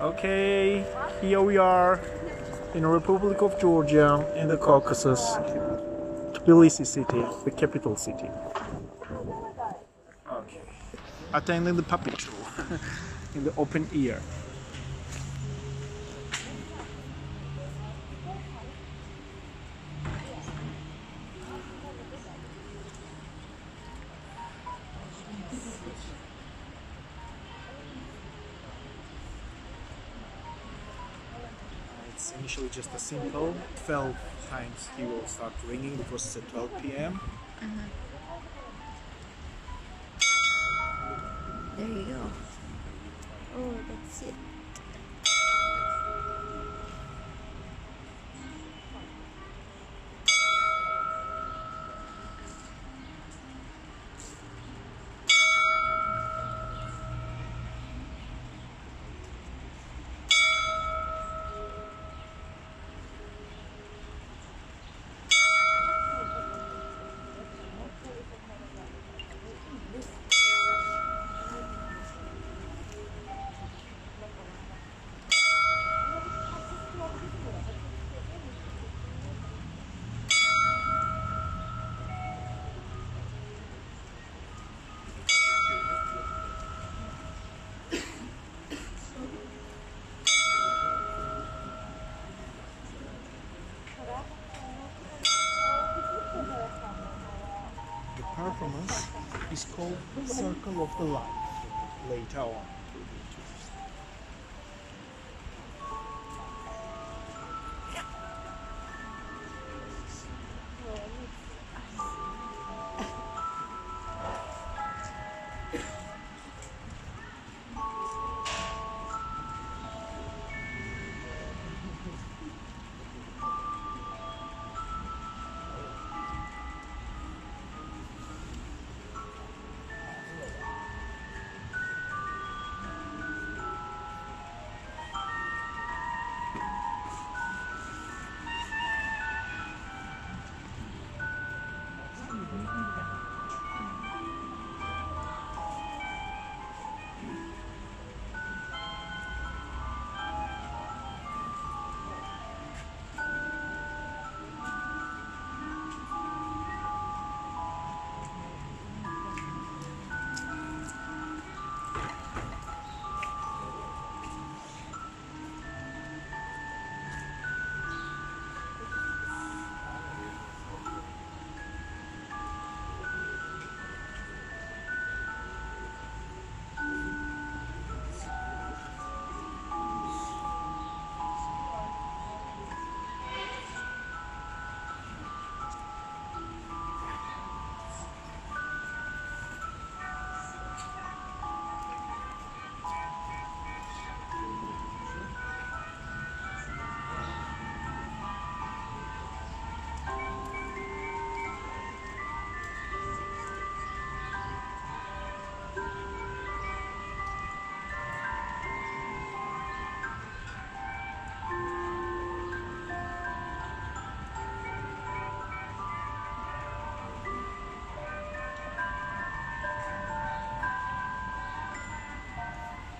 Okay, here we are in the Republic of Georgia in the Caucasus, Tbilisi city, the capital city. Okay, attending the puppet show in the open air. It's initially just a simple 12 times he will start ringing because it's at 12 p.m. Mm-hmm. There you go. Oh, that's it. Performance is called Circle of the Life later on.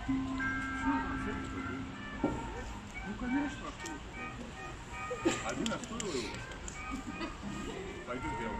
Ну, конечно, что. Один оставил его. Пойду сделал.